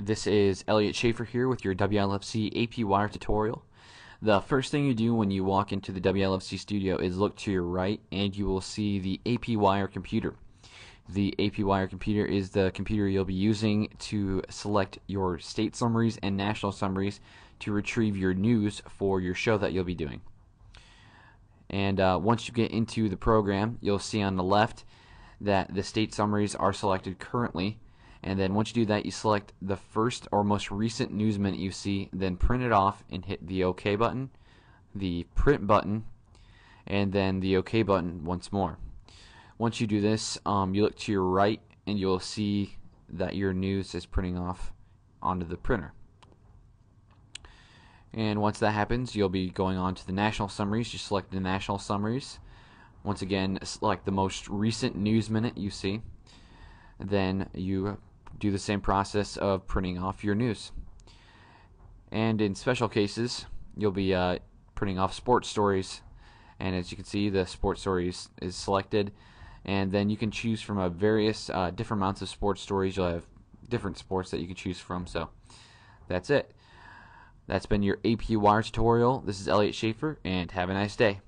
This is Elliot Schaefer here with your WLFC AP Wire tutorial. The first thing you do when you walk into the WLFC studio is look to your right and you will see the AP Wire computer. The AP Wire computer is the computer you'll be using to select your state summaries and national summaries to retrieve your news for your show that you'll be doing. And uh, once you get into the program, you'll see on the left that the state summaries are selected currently. And then once you do that, you select the first or most recent news minute you see, then print it off and hit the OK button, the print button, and then the OK button once more. Once you do this, um, you look to your right and you'll see that your news is printing off onto the printer. And once that happens, you'll be going on to the national summaries. You select the national summaries. Once again, select the most recent news minute you see. Then you do the same process of printing off your news. And in special cases, you'll be uh, printing off sports stories. And as you can see, the sports stories is selected. And then you can choose from a various uh, different amounts of sports stories. You'll have different sports that you can choose from. So that's it. That's been your AP Wire tutorial. This is Elliot Schaefer, and have a nice day.